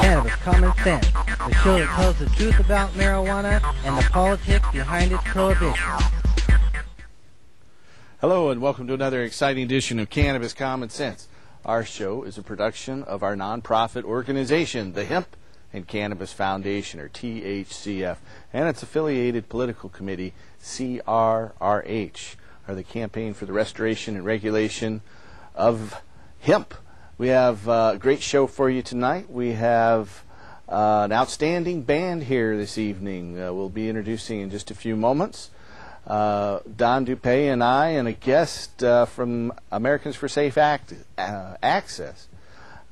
Cannabis Common Sense, the show that tells the truth about marijuana and the politics behind its prohibition. Hello, and welcome to another exciting edition of Cannabis Common Sense. Our show is a production of our nonprofit organization, the Hemp and Cannabis Foundation, or THCF, and its affiliated political committee, CRRH, or the Campaign for the Restoration and Regulation of Hemp. We have uh, a great show for you tonight. We have uh, an outstanding band here this evening. Uh, we'll be introducing in just a few moments. Uh, Don Dupay and I, and a guest uh, from Americans for Safe Act, Access,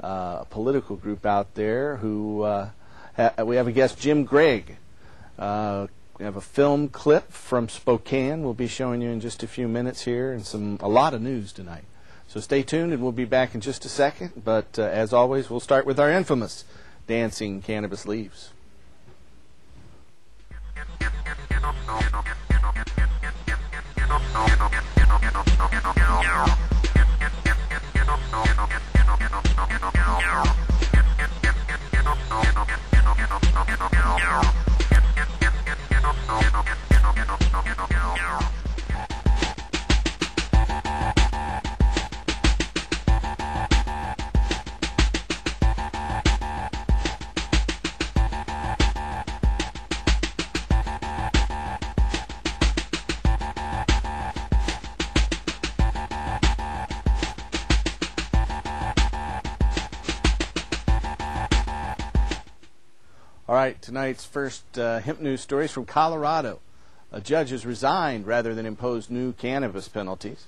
a political group out there who ha- we have a guest, Jim Gregg. we have a film clip from Spokane. We'll be showing you in just a few minutes here, and some a lot of news tonight. So stay tuned, and we'll be back in just a second. But uh, as always, we'll start with our infamous Dancing Cannabis Leaves. All right, tonight's first uh, hemp news story is from Colorado. A judge has resigned rather than impose new cannabis penalties.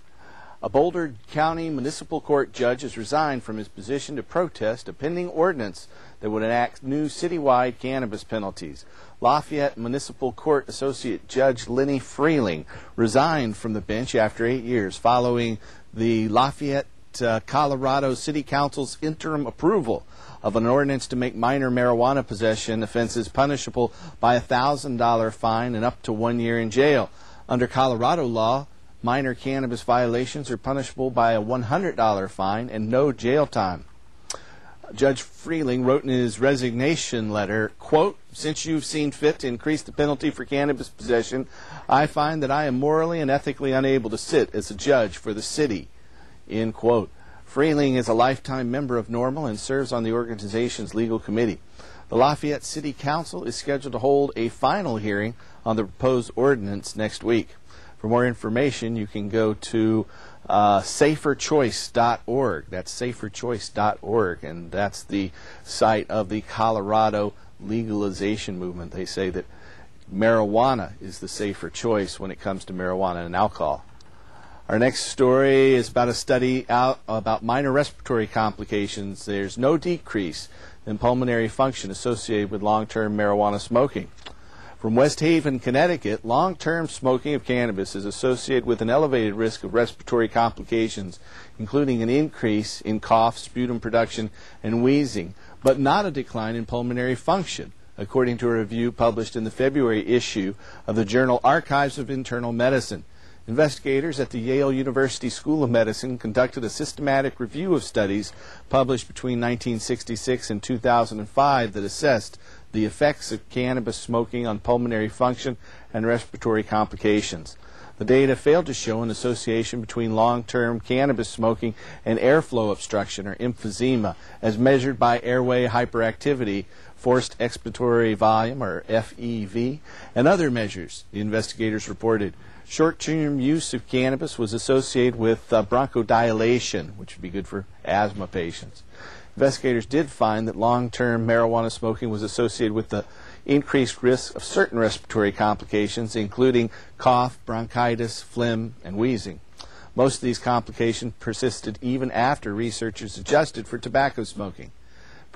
A Boulder County Municipal Court judge has resigned from his position to protest a pending ordinance that would enact new citywide cannabis penalties. Lafayette Municipal Court Associate Judge Lenny Frieling resigned from the bench after eight years following the Lafayette, uh, Colorado City Council's interim approval of an ordinance to make minor marijuana possession offenses punishable by a $1,000 fine and up to one year in jail. Under Colorado law, minor cannabis violations are punishable by a $100 fine and no jail time. Judge Frieling wrote in his resignation letter, quote, since you've seen fit to increase the penalty for cannabis possession, I find that I am morally and ethically unable to sit as a judge for the city, end quote. Frieling is a lifetime member of NORML and serves on the organization's legal committee. The Lafayette City Council is scheduled to hold a final hearing on the proposed ordinance next week. For more information, you can go to uh, saferchoice.org. That's saferchoice.org, and that's the site of the Colorado legalization movement. They say that marijuana is the safer choice when it comes to marijuana and alcohol. Our next story is about a study out about minor respiratory complications. There's no decrease in pulmonary function associated with long-term marijuana smoking. From West Haven, Connecticut, long-term smoking of cannabis is associated with an elevated risk of respiratory complications, including an increase in cough, sputum production, and wheezing, but not a decline in pulmonary function, according to a review published in the February issue of the journal Archives of Internal Medicine. Investigators at the Yale University School of Medicine conducted a systematic review of studies published between 1966 and 2005 that assessed the effects of cannabis smoking on pulmonary function and respiratory complications. The data failed to show an association between long-term cannabis smoking and airflow obstruction or emphysema as measured by airway hyperactivity, forced expiratory volume or FEV, and other measures, the investigators reported. Short-term use of cannabis was associated with uh, bronchodilation, which would be good for asthma patients. Investigators did find that long-term marijuana smoking was associated with the increased risk of certain respiratory complications, including cough, bronchitis, phlegm, and wheezing. Most of these complications persisted even after researchers adjusted for tobacco smoking.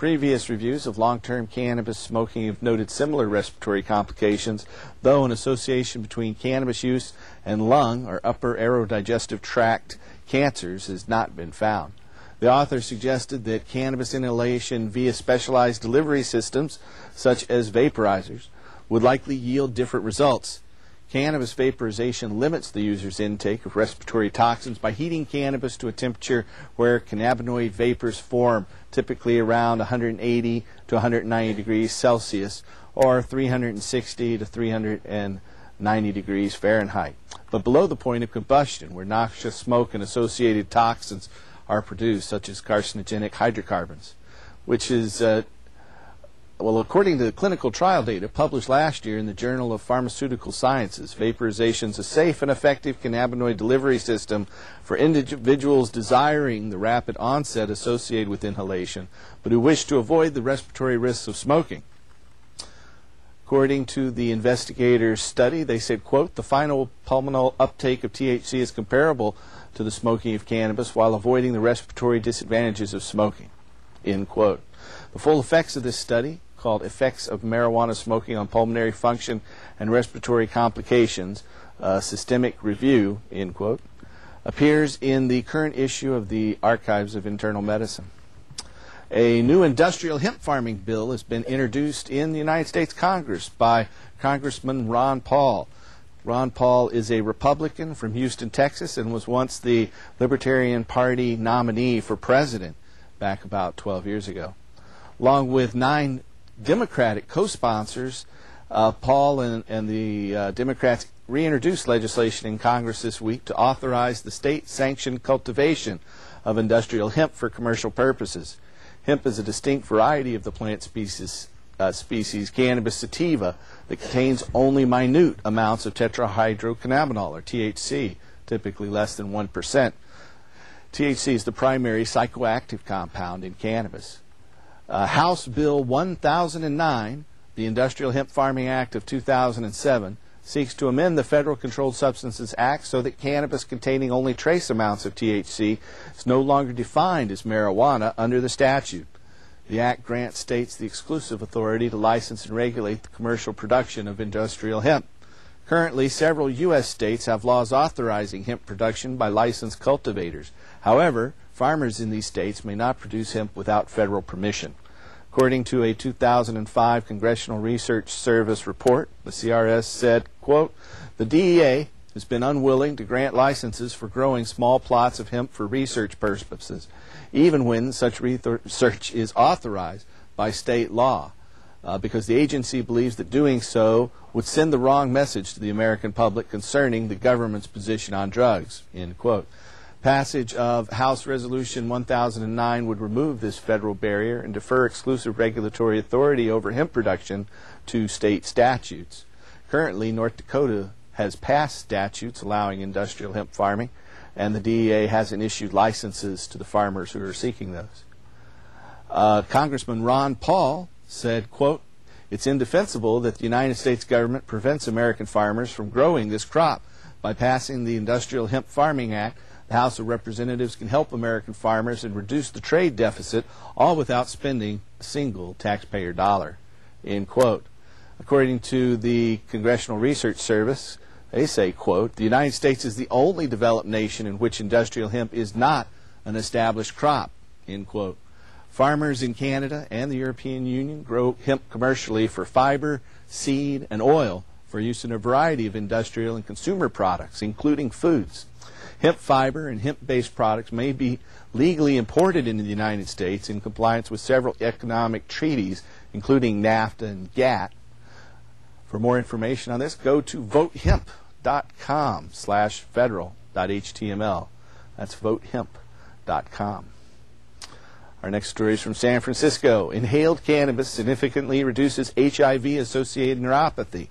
Previous reviews of long-term cannabis smoking have noted similar respiratory complications, though an association between cannabis use and lung or upper aerodigestive tract cancers has not been found. The author suggested that cannabis inhalation via specialized delivery systems, such as vaporizers, would likely yield different results. Cannabis vaporization limits the user's intake of respiratory toxins by heating cannabis to a temperature where cannabinoid vapors form, typically around 180 to 190 degrees Celsius or 360 to 390 degrees Fahrenheit, but below the point of combustion, where noxious smoke and associated toxins are produced, such as carcinogenic hydrocarbons, which is uh, well, according to the clinical trial data published last year in the Journal of Pharmaceutical Sciences, vaporization is a safe and effective cannabinoid delivery system for individuals desiring the rapid onset associated with inhalation, but who wish to avoid the respiratory risks of smoking. According to the investigators' study, they said, quote, the final pulmonal uptake of THC is comparable to the smoking of cannabis while avoiding the respiratory disadvantages of smoking, end quote. The full effects of this study called Effects of Marijuana Smoking on Pulmonary Function and Respiratory Complications, uh, Systemic Review, end quote, appears in the current issue of the Archives of Internal Medicine. A new industrial hemp farming bill has been introduced in the United States Congress by Congressman Ron Paul. Ron Paul is a Republican from Houston, Texas, and was once the Libertarian Party nominee for president back about 12 years ago. Along with nine Democratic co-sponsors, uh, Paul and, and the uh, Democrats reintroduced legislation in Congress this week to authorize the state-sanctioned cultivation of industrial hemp for commercial purposes. Hemp is a distinct variety of the plant species, uh, species cannabis sativa that contains only minute amounts of tetrahydrocannabinol, or THC, typically less than 1%. THC is the primary psychoactive compound in cannabis. Uh, House Bill 1009, the Industrial Hemp Farming Act of 2007, seeks to amend the Federal Controlled Substances Act so that cannabis containing only trace amounts of THC is no longer defined as marijuana under the statute. The Act grants states the exclusive authority to license and regulate the commercial production of industrial hemp. Currently, several U.S. states have laws authorizing hemp production by licensed cultivators. However, farmers in these states may not produce hemp without federal permission. According to a 2005 Congressional Research Service report, the CRS said, quote, the DEA has been unwilling to grant licenses for growing small plots of hemp for research purposes, even when such research is authorized by state law, uh, because the agency believes that doing so would send the wrong message to the American public concerning the government's position on drugs, end quote. Passage of House Resolution 1009 would remove this federal barrier and defer exclusive regulatory authority over hemp production to state statutes. Currently, North Dakota has passed statutes allowing industrial hemp farming, and the DEA hasn't issued licenses to the farmers who are seeking those. Uh, Congressman Ron Paul said, quote, it's indefensible that the United States government prevents American farmers from growing this crop by passing the Industrial Hemp Farming Act the House of Representatives can help American farmers and reduce the trade deficit, all without spending a single taxpayer dollar. End quote. According to the Congressional Research Service, they say, quote, the United States is the only developed nation in which industrial hemp is not an established crop, end quote. Farmers in Canada and the European Union grow hemp commercially for fiber, seed, and oil for use in a variety of industrial and consumer products, including foods. Hemp fiber and hemp-based products may be legally imported into the United States in compliance with several economic treaties, including NAFTA and GATT. For more information on this, go to votehemp.com slash federal.html. That's votehemp.com. Our next story is from San Francisco. Inhaled cannabis significantly reduces HIV-associated neuropathy.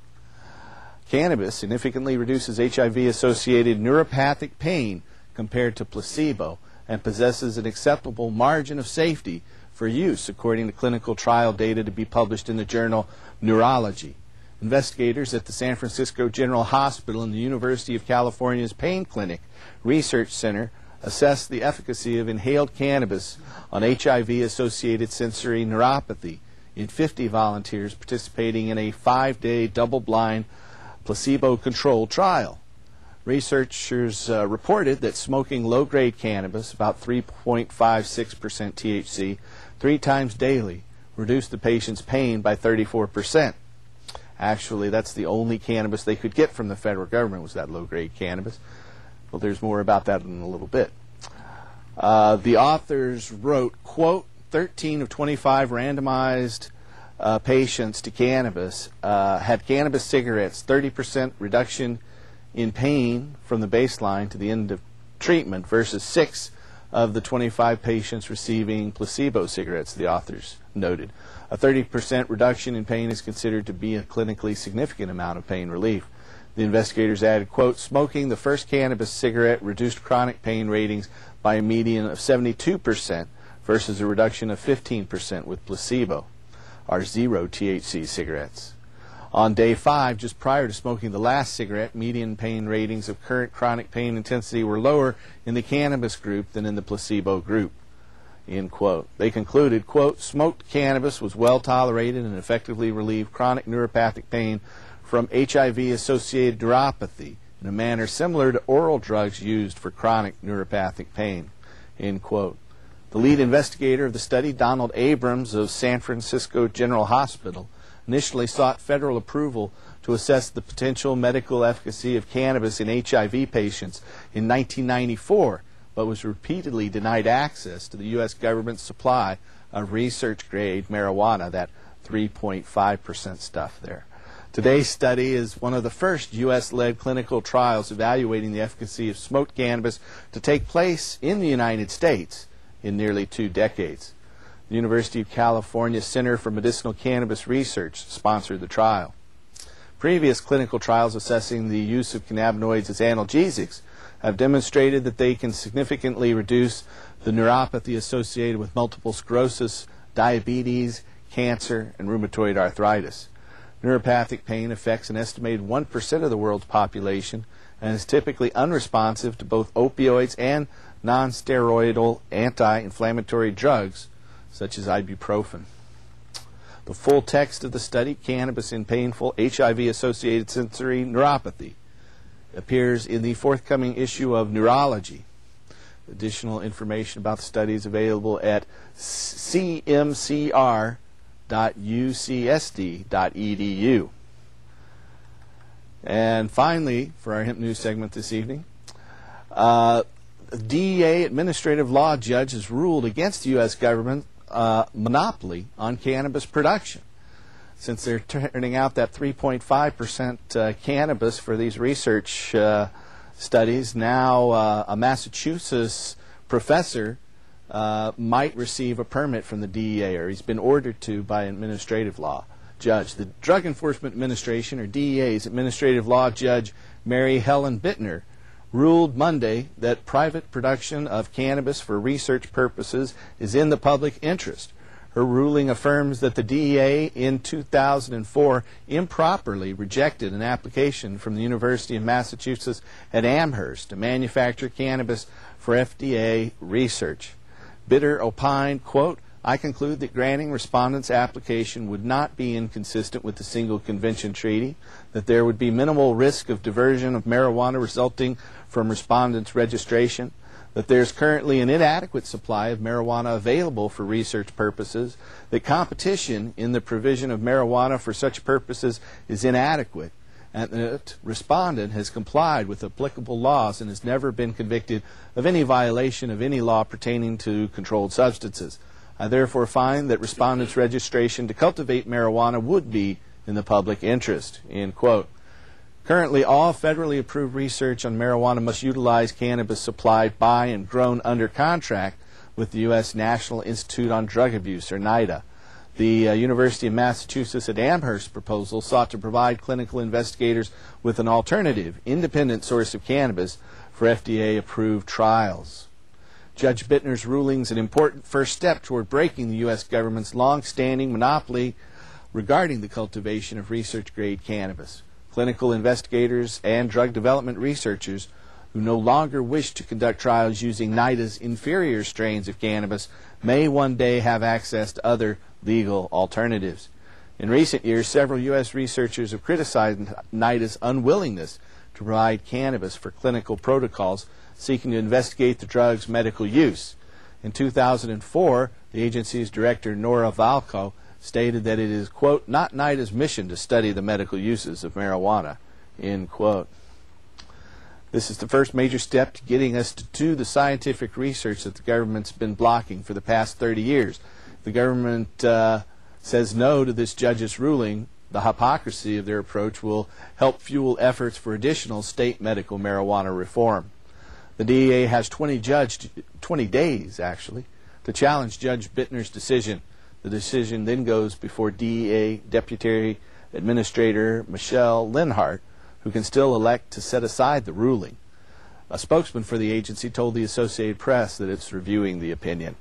Cannabis significantly reduces HIV-associated neuropathic pain compared to placebo and possesses an acceptable margin of safety for use, according to clinical trial data to be published in the journal Neurology. Investigators at the San Francisco General Hospital and the University of California's Pain Clinic Research Center assessed the efficacy of inhaled cannabis on HIV-associated sensory neuropathy in 50 volunteers participating in a five-day double-blind placebo-controlled trial. Researchers uh, reported that smoking low-grade cannabis, about 3.56% THC, three times daily reduced the patient's pain by 34%. Actually, that's the only cannabis they could get from the federal government was that low-grade cannabis. Well, there's more about that in a little bit. Uh, the authors wrote, quote, 13 of 25 randomized uh, patients to cannabis uh, had cannabis cigarettes, 30% reduction in pain from the baseline to the end of treatment versus 6 of the 25 patients receiving placebo cigarettes, the authors noted. A 30% reduction in pain is considered to be a clinically significant amount of pain relief. The investigators added, quote, smoking the first cannabis cigarette reduced chronic pain ratings by a median of 72% versus a reduction of 15% with placebo, our zero THC cigarettes. On day five, just prior to smoking the last cigarette, median pain ratings of current chronic pain intensity were lower in the cannabis group than in the placebo group. End quote. They concluded, quote, smoked cannabis was well tolerated and effectively relieved chronic neuropathic pain from HIV-associated neuropathy in a manner similar to oral drugs used for chronic neuropathic pain. End quote. The lead investigator of the study, Donald Abrams of San Francisco General Hospital, initially sought federal approval to assess the potential medical efficacy of cannabis in HIV patients in 1994, but was repeatedly denied access to the U.S. government's supply of research grade marijuana, that 3.5% stuff there. Today's study is one of the first U.S. led clinical trials evaluating the efficacy of smoked cannabis to take place in the United States in nearly two decades. The University of California Center for Medicinal Cannabis Research sponsored the trial. Previous clinical trials assessing the use of cannabinoids as analgesics have demonstrated that they can significantly reduce the neuropathy associated with multiple sclerosis, diabetes, cancer, and rheumatoid arthritis. Neuropathic pain affects an estimated 1% of the world's population and is typically unresponsive to both opioids and non-steroidal anti-inflammatory drugs such as ibuprofen. The full text of the study, Cannabis in Painful HIV-Associated Sensory Neuropathy, appears in the forthcoming issue of Neurology. Additional information about the study is available at cmcr.ucsd.edu. And finally, for our Hemp News segment this evening, uh, DEA administrative law judge has ruled against the U.S. government uh, monopoly on cannabis production. Since they're turning out that 3.5% uh, cannabis for these research uh, studies, now uh, a Massachusetts professor uh, might receive a permit from the DEA, or he's been ordered to by administrative law judge. The Drug Enforcement Administration, or DEA's administrative law judge, Mary Ellen Bittner, ruled Monday that private production of cannabis for research purposes is in the public interest. Her ruling affirms that the DEA in 2004 improperly rejected an application from the University of Massachusetts at Amherst to manufacture cannabis for FDA research. Bittner opined, quote, I conclude that granting respondents' application would not be inconsistent with the Single Convention Treaty, that there would be minimal risk of diversion of marijuana resulting from respondents' registration, that there's currently an inadequate supply of marijuana available for research purposes, that competition in the provision of marijuana for such purposes is inadequate, and that respondent has complied with applicable laws and has never been convicted of any violation of any law pertaining to controlled substances. I therefore find that respondents' registration to cultivate marijuana would be in the public interest. End quote. Currently, all federally approved research on marijuana must utilize cannabis supplied by and grown under contract with the U.S. National Institute on Drug Abuse, or NIDA. The uh, University of Massachusetts at Amherst proposal sought to provide clinical investigators with an alternative, independent source of cannabis for FDA approved trials. Judge Bittner's ruling is an important first step toward breaking the U.S. government's long-standing monopoly regarding the cultivation of research-grade cannabis. Clinical investigators and drug development researchers who no longer wish to conduct trials using NIDA's inferior strains of cannabis may one day have access to other legal alternatives. In recent years, several U.S. researchers have criticized NIDA's unwillingness to provide cannabis for clinical protocols seeking to investigate the drug's medical use. In 2004, the agency's director, Nora Volkow, stated that it is, quote, not NIDA's mission to study the medical uses of marijuana, end quote. This is the first major step to getting us to, to the scientific research that the government's been blocking for the past 30 years. The government uh, says no to this judge's ruling. The hypocrisy of their approach will help fuel efforts for additional state medical marijuana reform. The DEA has 20, judged, 20 days, actually, to challenge Judge Bittner's decision. The decision then goes before DEA Deputy Administrator Michele Leonhart, who can still elect to set aside the ruling. A spokesman for the agency told the Associated Press that it's reviewing the opinion.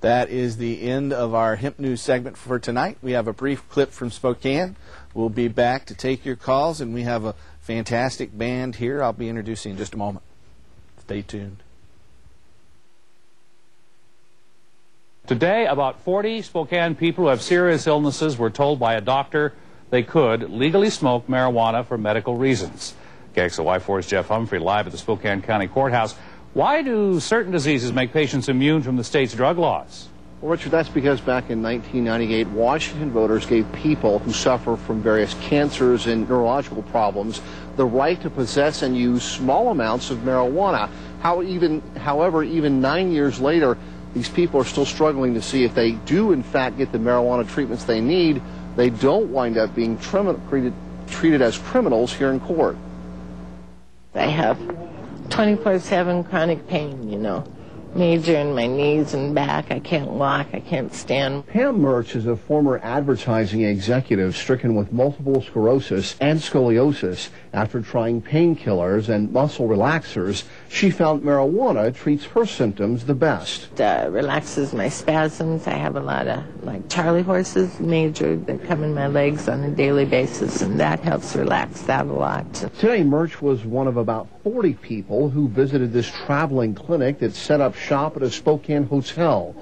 That is the end of our Hemp News segment for tonight. We have a brief clip from Spokane. We'll be back to take your calls, and we have a fantastic band here I'll be introducing in just a moment. Stay tuned. Today, about 40 Spokane people who have serious illnesses were told by a doctor they could legally smoke marijuana for medical reasons. KXLY4's Jeff Humphrey live at the Spokane County Courthouse. Why do certain diseases make patients immune from the state's drug laws? Well, Richard, that's because back in 1998, Washington voters gave people who suffer from various cancers and neurological problems the right to possess and use small amounts of marijuana. How even, however, even nine years later, these people are still struggling to see if they do, in fact, get the marijuana treatments they need, they don't wind up being treated, treated as criminals here in court. I have 24-7 chronic pain, you know major in my knees and back. I can't walk. I can't stand. Pam Murch is a former advertising executive stricken with multiple sclerosis and scoliosis. After trying painkillers and muscle relaxers, she found marijuana treats her symptoms the best. It uh, relaxes my spasms. I have a lot of like Charlie horses, major, that come in my legs on a daily basis, and that helps relax that a lot. Today, Murch was one of about 40 people who visited this traveling clinic that set up shop at a Spokane hotel.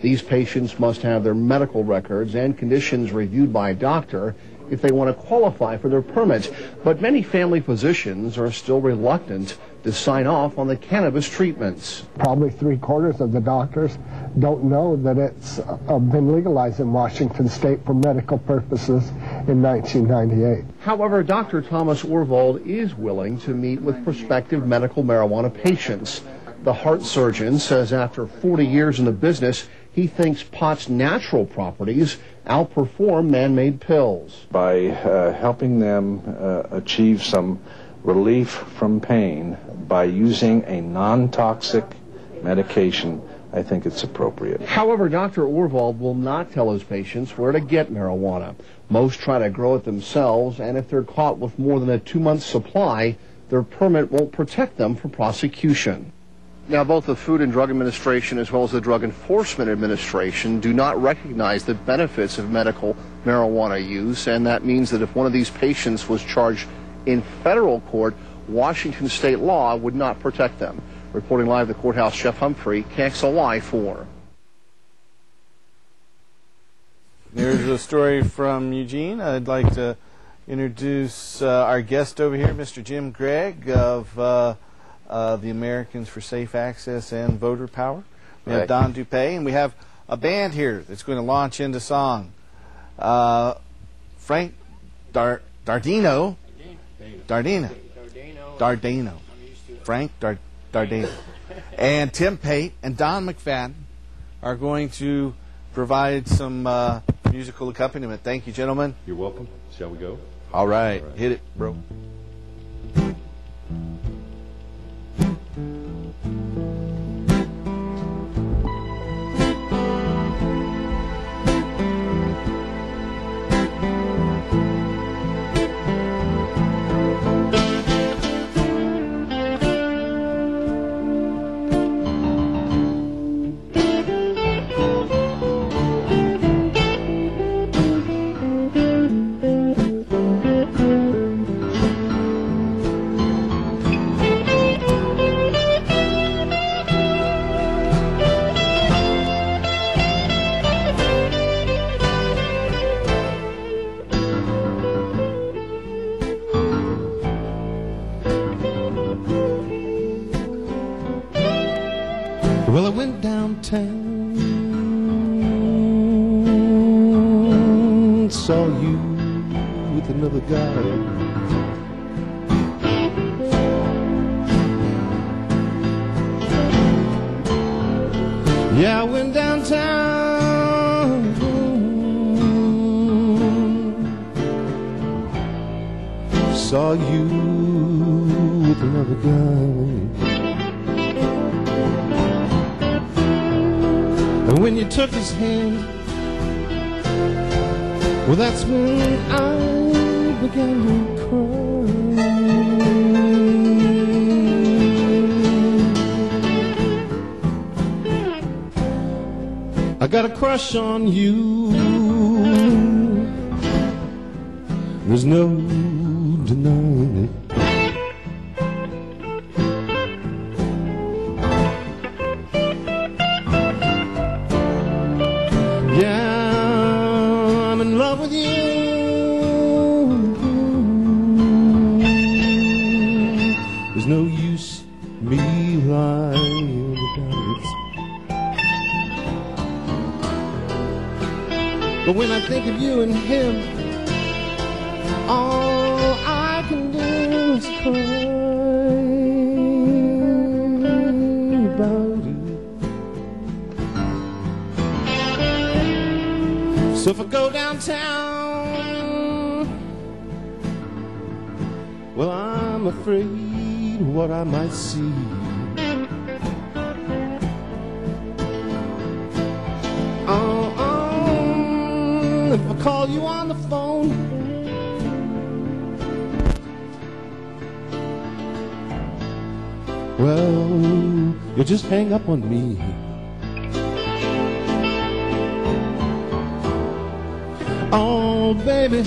These patients must have their medical records and conditions reviewed by a doctor if they want to qualify for their permit. But many family physicians are still reluctant to sign off on the cannabis treatments. Probably three quarters of the doctors don't know that it's uh, been legalized in Washington state for medical purposes in 1998. However, Dr. Thomas Orvald is willing to meet with prospective medical marijuana patients. The heart surgeon says after 40 years in the business, he thinks pot's natural properties outperform man-made pills. By uh, helping them uh, achieve some relief from pain by using a non-toxic medication, I think it's appropriate. However, Dr. Orvald will not tell his patients where to get marijuana. Most try to grow it themselves, and if they're caught with more than a two-month supply, their permit won't protect them from prosecution. Now, both the Food and Drug Administration as well as the Drug Enforcement Administration do not recognize the benefits of medical marijuana use, and that means that if one of these patients was charged in federal court, Washington state law would not protect them. Reporting live at the courthouse, Jeff Humphrey, KXLY 4. There's a story from Eugene. I'd like to introduce uh, our guest over here, Mr. Jim Gregg of. Uh, uh, the Americans for Safe Access and Voter Power. We have Don Dupay, and we have a band here that's going to launch into song. Uh, Frank Dar- Dardino. Dardino. Dardano. Frank Dar- Dardano. and Tim Pate and Don McFadden are going to provide some uh, musical accompaniment. Thank you, gentlemen. You're welcome. Shall we go? All right. All right. Hit it, bro. Got a crush on you. There's no denying it. Of you and him, all I can do is cry about it. So if I go downtown, well, I'm afraid what I might see. Just hang up on me. Oh, baby,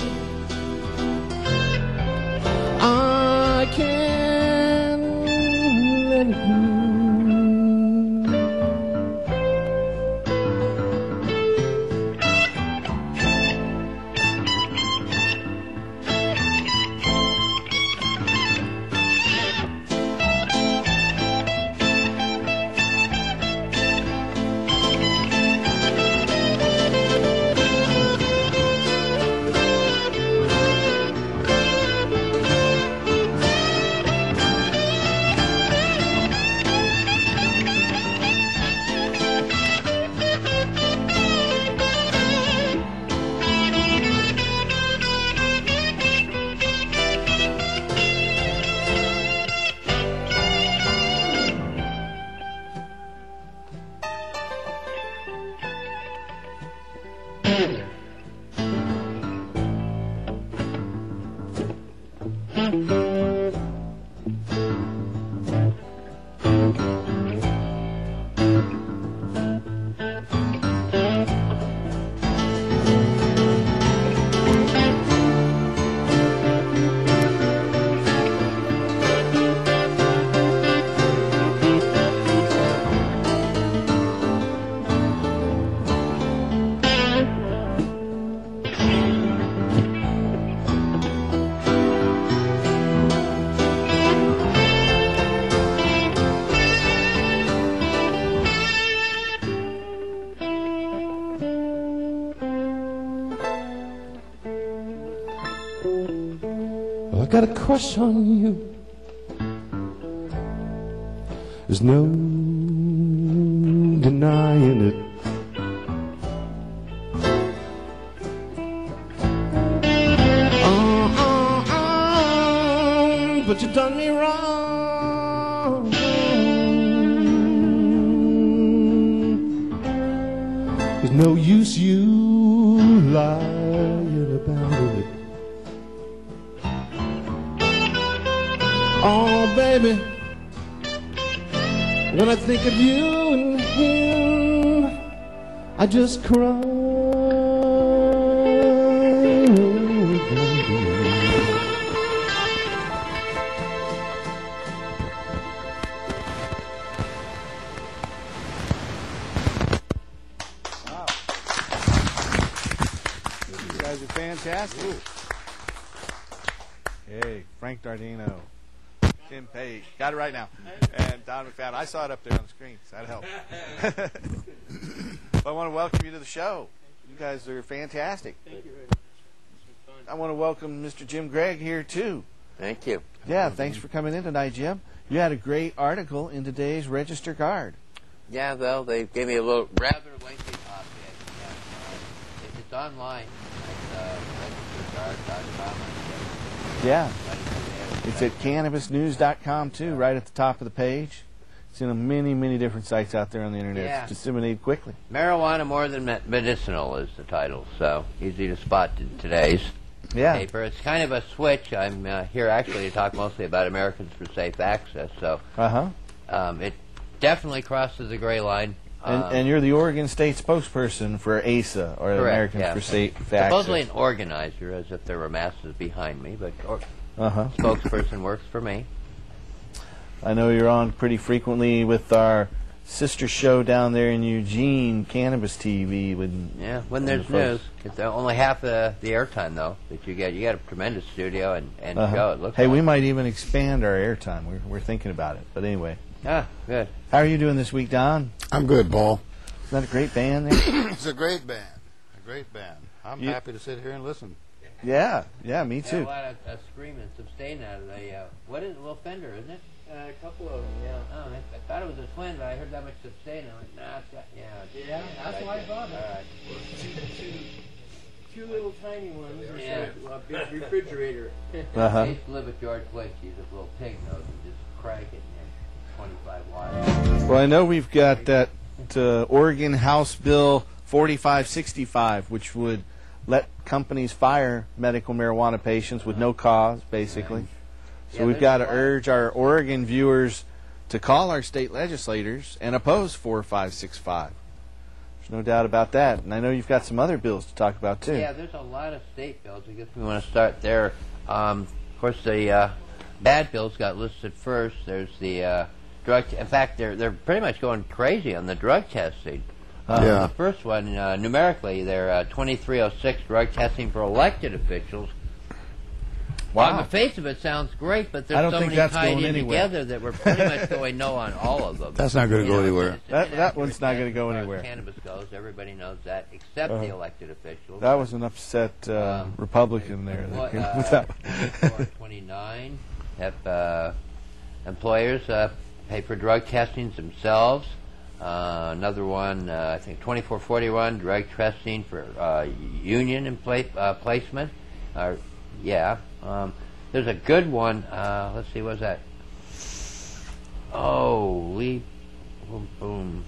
got a crush on you. There's no Oh, baby, when I think of you and him, I just cry. You guys are fantastic. Hey, Frank Dardino, Tim Page, got it right now, and Don McFadden. I saw it up there on the screen, so that helped. I want to welcome you to the show. You guys are fantastic. Thank you. I want to welcome Mr. Jim Gregg here too. Thank you. Yeah, thanks for coming in tonight, Jim. You had a great article in today's Register Guard. Yeah, well, they gave me a little rather lengthy op-ed. Yeah, uh, it's online, it's uh, registerguard.com. Yeah. It's at cannabisnews.com too, right at the top of the page. It's in many, many different sites out there on the internet. Yeah. It's disseminated quickly. Marijuana more than medicinal is the title, so easy to spot in today's Yeah. paper. It's kind of a switch. I'm uh, here actually to talk mostly about Americans for Safe Access, so Uh huh. um, it definitely crosses the gray line. And, Um, and you're the Oregon State spokesperson for ASA, or correct, Americans yeah. for Safe Supposedly Access. an organizer, as if there were masses behind me, but or, Uh huh. spokesperson works for me. I know you're on pretty frequently with our sister show down there in Eugene, Cannabis TV. With Yeah, when and there's the news, it's only half the the airtime though that you get. You got a tremendous studio and and Uh-huh. show. It looks. Hey, like. we might even expand our airtime. We're, we're thinking about it. But anyway, Ah, good. how are you doing this week, Don? I'm good, Paul. Is that a great band there? It's a great band. A great band. I'm You- happy to sit here and listen. Yeah, yeah, me Got a too. lot of uh, scream and sustain out of the. Uh, what is it? Little Fender, isn't it? Uh, a couple of them, yeah. Oh, I, I thought it was a twin, but I heard that much sustain. I went, nah, it's got, yeah. it's- Yeah, that's why I bought it. All right. Two, two, two little tiny ones or Yeah. so, a big refrigerator. Uh-huh. I used to live with George Blake. He's a little pig nose and just crank it and 25 watts. Well, I know we've got that uh, Oregon House Bill 4565, which would let companies fire medical marijuana patients with no cause, basically. So Yeah, we've got to urge our Oregon viewers to call our state legislators and oppose 4565. There's no doubt about that. And I know you've got some other bills to talk about, too. Yeah, there's a lot of state bills. I guess we want to start there. Um, of course, the uh, bad bills got listed first. There's the uh, drug. in fact, they're they're pretty much going crazy on the drug testing. Uh, Yeah. The first one, uh, numerically, they're uh, 2306 drug testing for elected officials. Wow. On the face of it, sounds great, but I there's don't so think many that's tied in anywhere. together that we're pretty much going no on all of them. That's not gonna go know, anywhere. it's- it's That- that one's not gonna go as far as anywhere. Cannabis goes, everybody knows that, except Uh-huh. the elected officials. That was an upset uh, Um, Republican there. Well, that uh, with that. 2429 have uh, employers uh, pay for drug testings themselves. Uh, another one, uh, I think 2441, drug testing for uh, union in pla- uh, placement. Uh, yeah. Um, there's a good one. Uh, let's see, what's that? Oh, we. Boom, boom.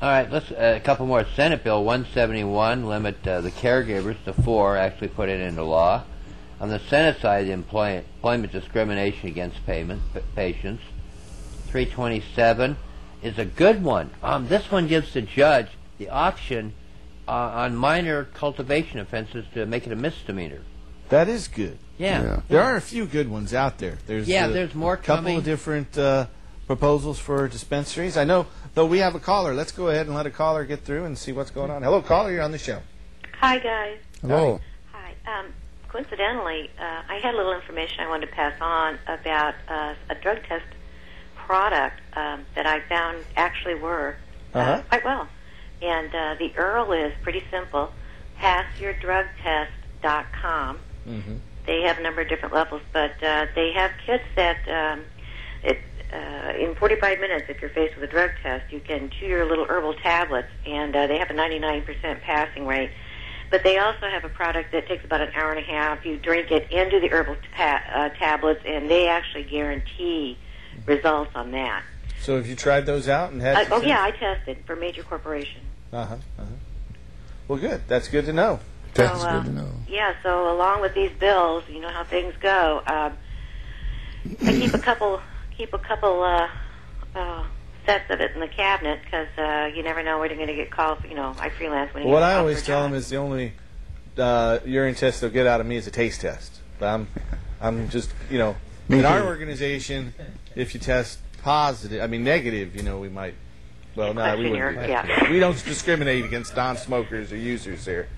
All right, let's uh, a couple more. Senate Bill 171 limit uh, the caregivers to four. Actually, put it into law. On the Senate side, the employ- employment discrimination against payment patients. 327 is a good one. Um, this one gives the judge the option uh, on minor cultivation offenses to make it a misdemeanor. That is good. Yeah. Yeah. There are a few good ones out there. There's Yeah, a there's more couple coming. of different uh, proposals for dispensaries. I know, though we have a caller. Let's go ahead and let a caller get through and see what's going on. Hello, caller. You're on the show. Hi, guys. Hello. Hi. Um, coincidentally, uh, I had a little information I wanted to pass on about uh, a drug test product um, that I found actually worked uh, Uh-huh. quite well. And uh, the URL is pretty simple: passyourdrugtest.com. Mm-hmm. They have a number of different levels, but uh, they have kits that um, it, uh, in 45 minutes, if you're faced with a drug test, you can chew your little herbal tablets, and uh, they have a 99% passing rate. But they also have a product that takes about an hour and a half. You drink it into the herbal ta- uh, tablets, and they actually guarantee results on that. So, have you tried those out and had? Uh, oh yeah, I tested for major corporation. Uh huh. Uh-huh. Well, good. That's good to know. That's uh, good to know. Yeah, so along with these bills, you know how things go. Um, I keep a couple, keep a couple uh, uh, sets of it in the cabinet because uh, you never know when you're going to get called. You know, I freelance when you What get I always tell jobs. them is the only uh, urine test they'll get out of me is a taste test. But I'm, I'm just, you know, in our organization, if you test positive, I mean negative, you know, we might. Well, no, we wouldn't. your- do that. yeah. We don't discriminate against non-smokers or users here.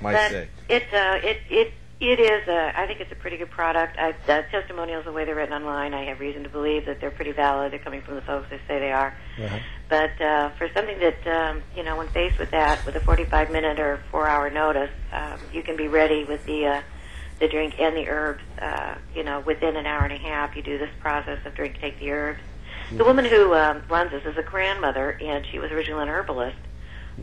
Might but say. it uh, it it it is. A, I think it's a pretty good product. I, the testimonials, the way they're written online, I have reason to believe that they're pretty valid. They're coming from the folks that say they are. Uh-huh. But uh, for something that um, you know, when faced with that, with a 45 minute or four hour notice, um, you can be ready with the uh, the drink and the herbs. Uh, you know, within an hour and a half, you do this process of drink, take the herbs. The woman who um, runs this is a grandmother, and she was originally an herbalist,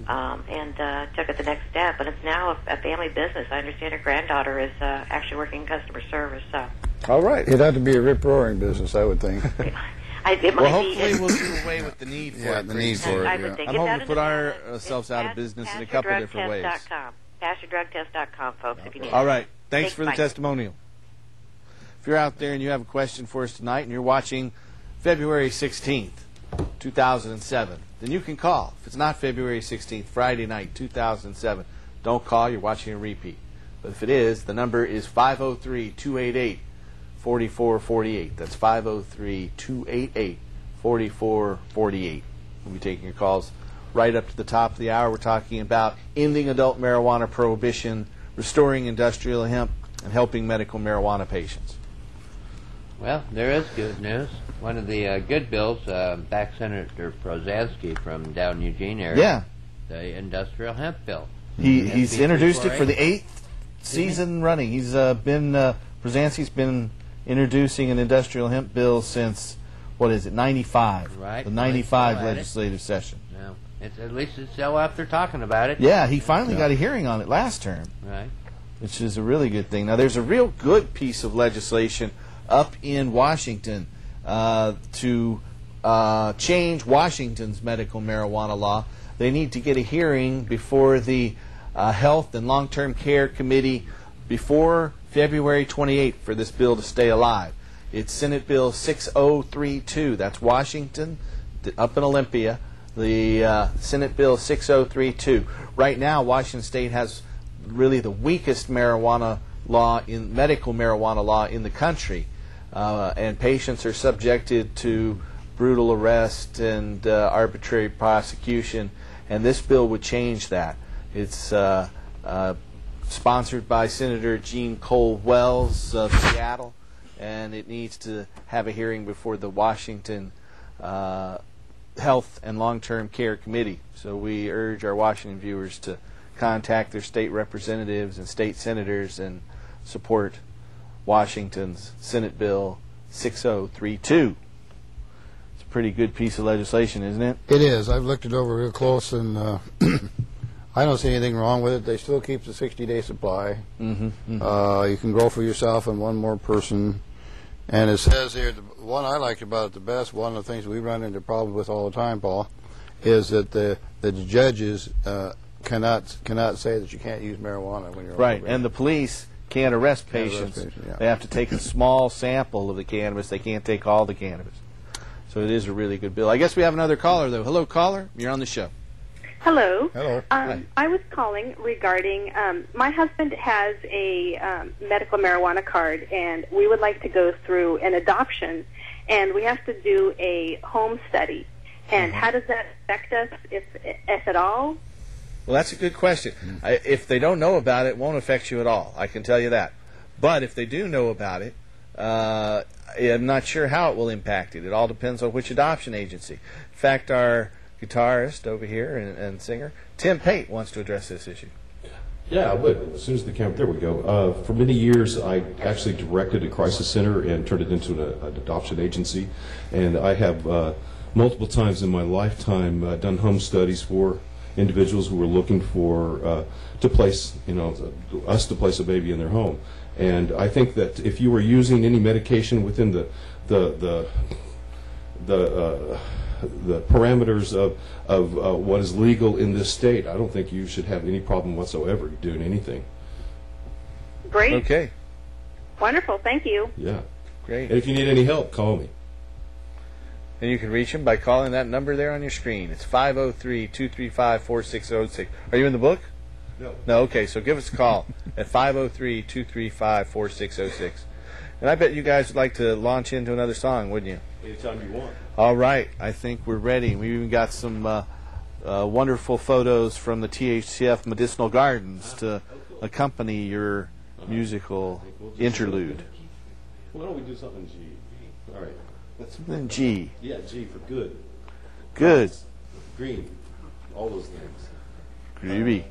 um, and uh, took it the next step. But it's now a, a family business. I understand her granddaughter is uh, actually working in customer service. So All right. It'd have to be a rip roaring business, I would think. I, it might Well, be. hopefully we'll do away with the need for Yeah, it. the need for it, I would yeah. think I'm it's hoping to put the- our, it's ourselves out of business in a couple your different ways. test dot com. PassYourDrugTest.com, folks, if you need All it. right. Thanks Thanks, for the bye. testimonial. If you're out there and you have a question for us tonight and you're watching February 16th, 2007, then you can call. If it's not February 16th, Friday night, 2007, don't call. You're watching a repeat. But if it is, the number is 503 288 4448. That's 503 288 4448. We'll be taking your calls right up to the top of the hour. We're talking about ending adult marijuana prohibition, restoring industrial hemp, and helping medical marijuana patients. Well, there is good news. One of the uh, good bills, uh, back Senator Prozanski from down Eugene area. Yeah. The industrial hemp bill. He, he's introduced it for the eighth season running. He's uh, been, uh, Prozanski's been introducing an industrial hemp bill since, what is it, 95? Right. The 95 he's still at it. legislative session. It's, at least it's still out there talking about it. Yeah, he finally got a hearing on it last term. Right. which is a really good thing. Now, there's a real good piece of legislation up in Washington uh, to uh, change Washington's medical marijuana law. They need to get a hearing before the uh, Health and Long Term Care Committee before February 28th for this bill to stay alive. It's Senate Bill 6032. That's Washington, th- up in Olympia. The uh, Senate Bill 6032. Right now, Washington State has really the weakest marijuana law in medical marijuana law in the country, uh, and patients are subjected to brutal arrest and uh, arbitrary prosecution. And this bill would change that. It's uh, uh, sponsored by Senator Jeanne Kohl-Welles of Seattle, and it needs to have a hearing before the Washington uh, Health and Long Term Care Committee. So we urge our Washington viewers to contact their state representatives and state senators and support Washington's Senate Bill 6032. It's a pretty good piece of legislation, isn't it? It is. I've looked it over real close, and uh, I don't see anything wrong with it. They still keep the 60-day supply. Mm-hmm. Uh, you can grow for yourself and one more person. And it says here, the one I like about it the best, one of the things we run into problems with all the time, Paul, is that the, the judges uh, cannot cannot say that you can't use marijuana when you're Right, and the police can't arrest Can't arrest patients. patients, yeah. They have to take a small sample of the cannabis. They can't take all the cannabis. So it is a really good bill. I guess we have another caller, though. Hello, caller. You're on the show. Hello. Hello. Um, I was calling regarding um, my husband has a um, medical marijuana card, and we would like to go through an adoption, and we have to do a home study. And how does that affect us, if if at all? Well, that's a good question. I, if they don't know about it, it won't affect you at all. I can tell you that. But if they do know about it, uh, I'm not sure how it will impact it. It all depends on which adoption agency. In fact, our guitarist over here and, and singer, Tim Pate, wants to address this issue. Yeah, I would. As soon as the camera, there we go. Uh, for many years, I actually directed a crisis center and turned it into an, an adoption agency. And I have uh, multiple times in my lifetime uh, done home studies for individuals who were looking for uh, to place, you know, us to place a baby in their home. And I think that if you were using any medication within the the the the uh, the parameters of of uh, what is legal in this state, I don't think you should have any problem whatsoever doing anything. Great. Okay. Wonderful. Thank you. Yeah. Great. And if you need any help, call me. And you can reach him by calling that number there on your screen. It's 503 235 4606. Are you in the book? No. No, okay, so give us a call at 503 235 4606. And I bet you guys would like to launch into another song, wouldn't you? Anytime you want. All right, I think we're ready. We even got some uh, uh, wonderful photos from the THCF Medicinal Gardens to accompany your musical interlude. Why don't we do something G? All right. Something G. Yeah, G for good. Good. Green. All those things. Groovy.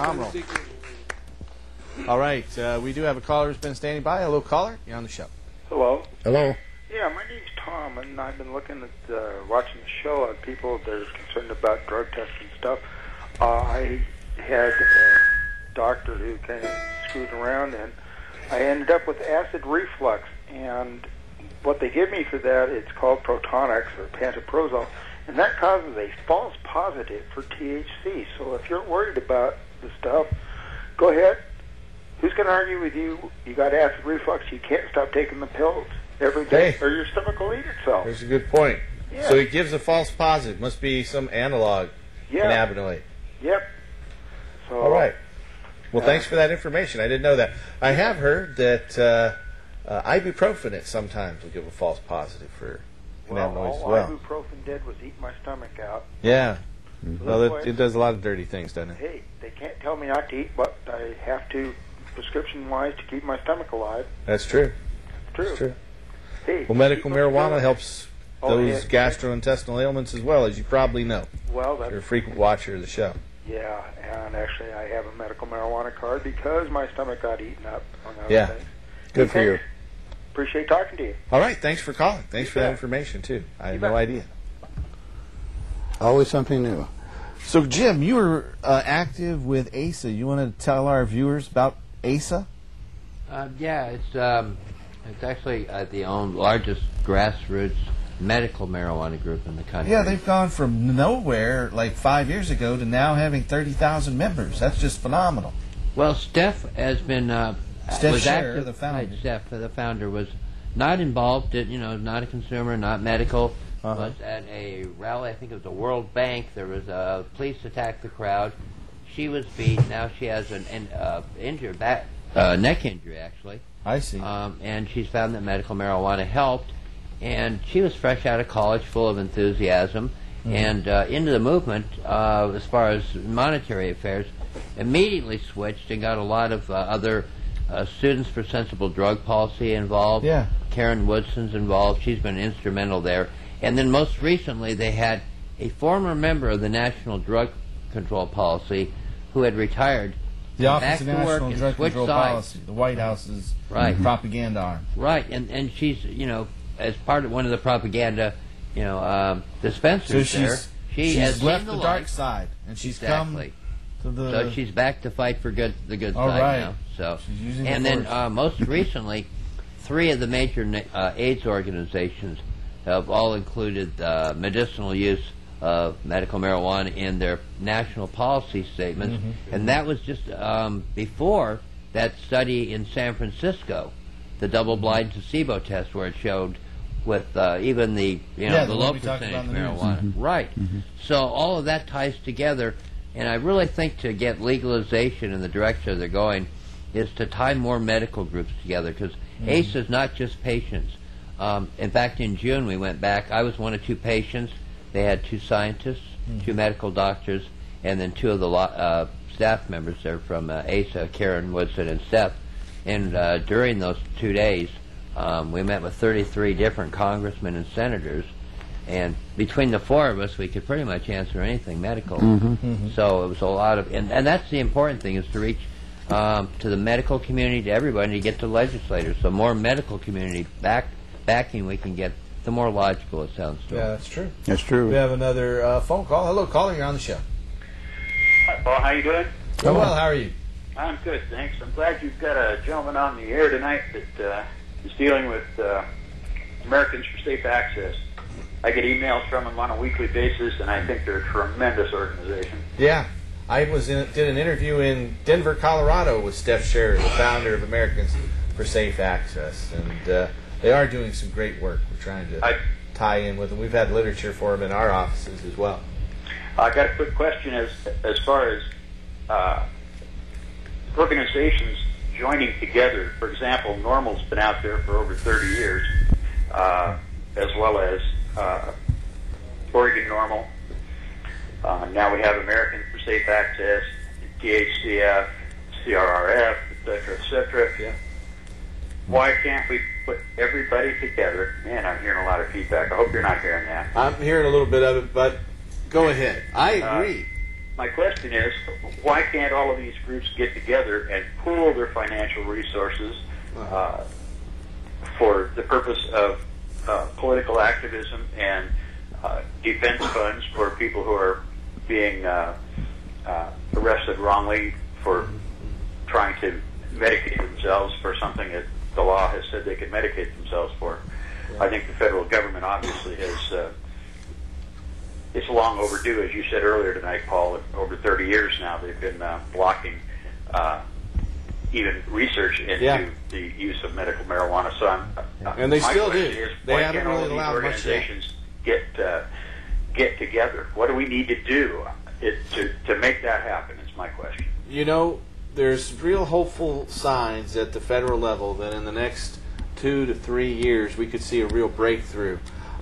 Phenomenal. All right, uh, we do have a caller who's been standing by. Hello, caller. You're on the show. Hello. Hello. Yeah, my name's Tom, and I've been looking at uh, watching the show on people that are concerned about drug tests and stuff. Uh, I had a doctor who kind of screwed around, and I ended up with acid reflux. And what they give me for that, it's called Protonix or pantoprazole, and that causes a false positive for THC. So if you're worried about the stuff, go ahead. Who's going to argue with you? You got acid reflux. You can't stop taking the pills every day, Hey. or your stomach will eat itself. There's a good point. Yeah. So it gives a false positive. Must be some analog Yeah. cannabinoid. Yep. So All right. Well, Uh, thanks for that information. I didn't know that. I have heard that uh, uh, ibuprofen at sometimes will give a false positive for Well, cannabinoids as all well. ibuprofen did was eat my stomach out. Yeah. Mhm. Well, it, it does a lot of dirty things, doesn't it? Hey, they can't tell me not to eat, but I have to, prescription-wise, to keep my stomach alive. That's true. True. That's true. Hey, Well, medical keep marijuana those- helps Oh, those yeah. gastrointestinal ailments as well, as you probably know. Well, that's You're a frequent watcher of the show. yeah, and actually, I have a medical marijuana card because my stomach got eaten up. Among other Yeah. things. Good for Okay. you. Appreciate talking to you. All right. Thanks for calling. Thanks You for that information, too. I You had bet. no idea. Always something new. So, Jim, you were uh, active with ASA. You want to tell our viewers about ASA? Uh, yeah, it's um, it's actually uh, the own largest grassroots medical marijuana group in the country. Yeah, they've gone from nowhere like five years ago to now having 30,000 members. That's just phenomenal. Well, Steph has been uh, Steph was Sherer, active. the founder. Right, Steph, the founder, was not involved. in- You know, not a consumer, not medical. Uh-huh. Was at a rally. I think it was the World Bank. There was a police attacked the crowd. She was beat. Now she has an, an uh, injured back, uh, neck injury actually. I see. Um, and she's found that medical marijuana helped. And she was fresh out of college, full of enthusiasm, Mhm. and uh, into the movement uh, as far as monetary affairs. Immediately switched and got a lot of uh, other uh, Students for Sensible Drug Policy involved. Yeah. Caren Woodson's involved. She's been instrumental there. And then most recently, they had a former member of the National Drug Control Policy who had retired. The Office of National Drug Control sides. Policy, the White House's Right. propaganda arm. Right, and and she's you know as part of one of the propaganda, you know, um, dispensers So there. She she's has left the the dark side, and she's exactly. come to the. So she's back to fight for good the good All side right. now. So She's using and the then uh, most recently, three of the major uh, AIDS organizations have all included uh, medicinal use of medical marijuana in their national policy statements, Mhm. and that was just um, before that study in San Francisco, the double-blind placebo test, where it showed with uh, even the you know Yeah, the low one we talked percentage about in the news. marijuana, Mhm. right? So all of that ties together, and I really think to get legalization in the direction they're going is to tie more medical groups together because Mhm. ACE is not just patients. Um, in fact, in June we went back. I was one of two patients. They had two scientists, Mhm. two medical doctors, and then two of the lo- uh, staff members there from uh, ASA, Caren Woodson and Steph. And uh, during those two days, um, we met with 33 different congressmen and senators. And between the four of us, we could pretty much answer anything medical. Mhm. Mhm. So it was a lot of, and, and that's the important thing is to reach um, to the medical community, to everybody, to get to legislators. So more medical community back backing we can get, the more logical it sounds to Yeah, them. that's true. That's true. We have another uh, phone call. Hello, caller. You're on the show. Hi, Paul. How you doing? Oh, well, how are you? I'm good, thanks. I'm glad you've got a gentleman on the air tonight that uh, is dealing with uh, Americans for Safe Access. I get emails from them on a weekly basis, and I think they're a tremendous organization. Yeah. I was in, did an interview in Denver, Colorado with Steph Sherer, the founder of Americans for Safe Access, and uh, they are doing some great work. We're trying to tie in with them. We've had literature for them in our offices as well. I got a quick question as as far as uh, organizations joining together. For example, NORML's been out there for over 30 years, uh, as well as uh, Oregon NORML. Uh, now we have American for Safe Access, THCF, CRRF, et cetera, et cetera. Yeah. Why can't we put everybody together? Man, I'm hearing a lot of feedback. I hope you're not hearing that. I'm hearing a little bit of it, but go ahead. I Uh, agree. my question is, why can't all of these groups get together and pool their financial resources uh, for the purpose of uh, political activism and uh, defense funds for people who are being uh, uh, arrested wrongly for trying to medicate themselves for something that the law has said they can medicate themselves for? I think the federal government obviously has uh, it's long overdue, as you said earlier tonight, Paul. Over 30 years now, they've been uh, blocking uh, even research into Yeah. the use of medical marijuana. So I'm, uh, And they still do. Is, They why haven't can't all really allowed much organizations get uh, get together? What do we need to do it, to to make that happen? Is my question. You know, there's real hopeful signs at the federal level that in the next two to three years we could see a real breakthrough.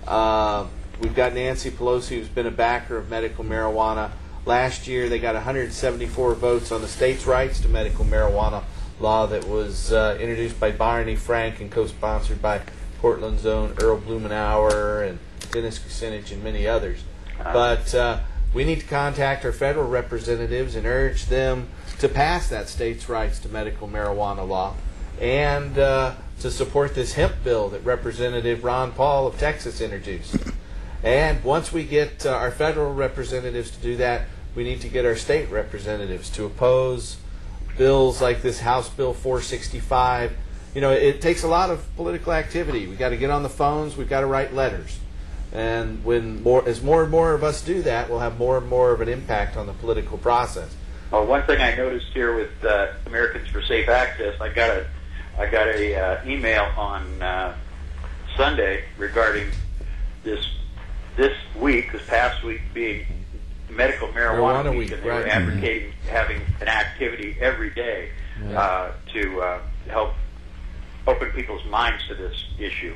Uh, we've got Nancy Pelosi, who's been a backer of medical marijuana. Last year, they got 174 votes on the state's rights to medical marijuana law that was uh, introduced by Barney Frank and co-sponsored by Portland's own Earl Blumenauer and Dennis Kucinich and many others. But uh, we need to contact our federal representatives and urge them to pass that state's rights to medical marijuana law and uh, to support this hemp bill that Representative Ron Paul of Texas introduced. And once we get uh, our federal representatives to do that, we need to get our state representatives to oppose bills like this House Bill 465. You know, it takes a lot of political activity. We've got to get on the phones, we've got to write letters. And when more, as more and more of us do that, we'll have more and more of an impact on the political process. Well, one thing I noticed here with uh, Americans for Safe Access, I got a I got a uh, email on uh, Sunday regarding this this week, this past week being medical marijuana, Marijuana week, and they were right. advocating having an activity every day uh, to uh, help open people's minds to this issue.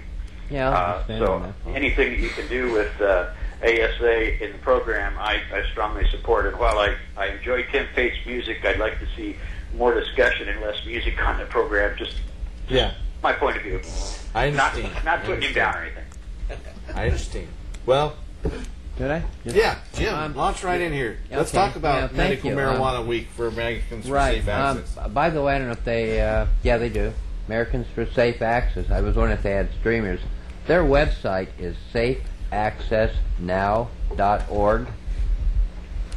Yeah, Uh, so that. anything that you can do with uh, ASA in the program, I, I strongly support it. While I, I enjoy Tim Pate's music, I'd like to see more discussion and less music on the program. Just Yeah, my point of view. I Not, understand. not I putting him down or anything. I understand. Well, Did I? yeah, Jim, launch right in here. Let's Okay. talk about Yeah, medical you. marijuana Um, week for Americans for Right. Safe Um, Access. by the way, I don't know if they. Uh, yeah, they do. Americans for Safe Access. I was wondering if they had streamers. Their website is safeaccessnow.org.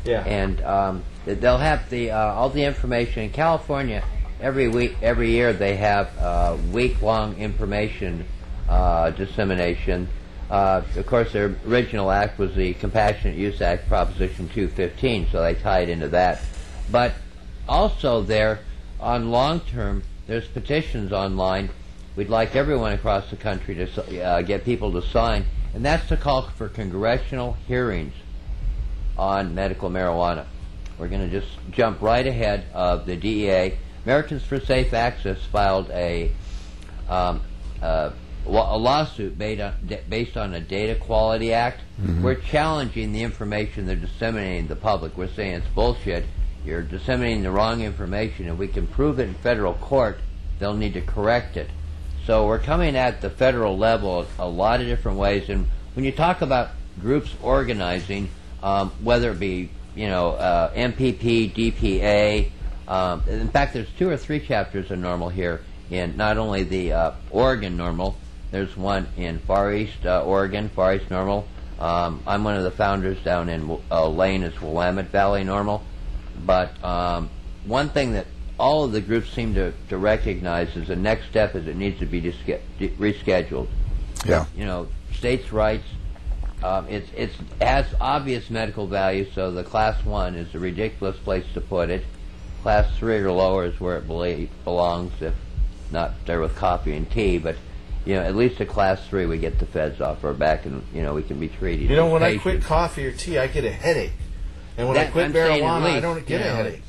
Yeah. And um, they'll have the uh, all the information in California. Every week, every year, they have uh, week-long information uh, dissemination. Uh, of course, their original act was the Compassionate Use Act, Proposition 215, so they tied into that. But also, there on long term, there's petitions online. We'd like everyone across the country to uh, get people to sign, and that's the call for congressional hearings on medical marijuana. We're going to just jump right ahead of the DEA. Americans for Safe Access filed a um, uh, a lawsuit based on, based on a Data Quality Act. Mhm. We're challenging the information they're disseminating to the public. We're saying it's bullshit. You're disseminating the wrong information. If we can prove it in federal court, they'll need to correct it. So we're coming at the federal level a lot of different ways. And when you talk about groups organizing, um, whether it be you know uh, MPP, DPA, um, in fact, there's two or three chapters of NORML here in not only the uh, Oregon NORML. There's one in Far East uh, Oregon, Far East NORML. Um, I'm one of the founders down in uh, Lane, is Willamette Valley NORML. But um, one thing that all of the groups seem to, to recognize is the next step is it needs to be disque- rescheduled. Yeah. You know, states' rights. Um, it's it's has obvious medical value, so the class one is a ridiculous place to put it. Class three or lower is where it bela- belongs, if not there with coffee and tea. But you know, at least at class three, we get the feds off our back, and you know we can be treated. You know, as when I quit coffee or tea, I get a headache. And when I quit I'm saying at marijuana, I don't get you a headache.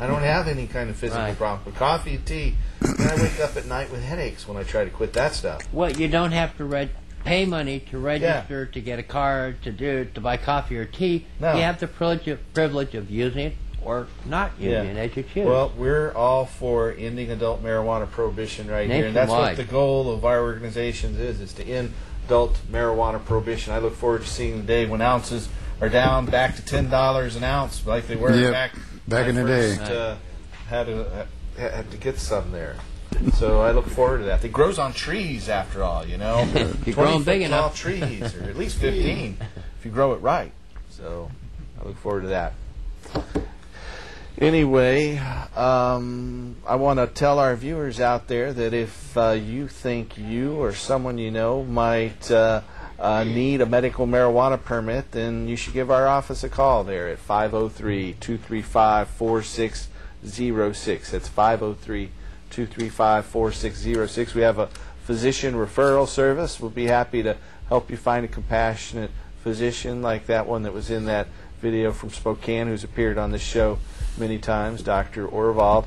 I don't have any kind of physical Right. problem. But coffee and tea, then I wake up at night with headaches when I try to quit that stuff. Well, you don't have to reg- pay money to register to get a card to do to buy coffee or tea. No. You have the privilege of, privilege of using it or not using it as you choose. Well, we're all for ending adult marijuana prohibition right here, and that's what the goal of our organizations is: is to end adult marijuana prohibition. I look forward to seeing the day when ounces are down back to ten dollars an ounce, like they were Yep, back back in the first, day. Uh, had to uh, had to get some there. So I look forward to that. It grows on trees, after all, you know. You grow 'em 20 big tall enough. trees, or at least fifteen, if you grow it right. So I look forward to that. Anyway, um, I want to tell our viewers out there that if uh, you think you or someone you know might uh, uh, need a medical marijuana permit, then you should give our office a call there at 503 235 4606. That's 503 235 4606. We have a physician referral service. We'll be happy to help you find a compassionate physician like that one that was in that video from Spokane who's appeared on this show many times, Dr. Orvald.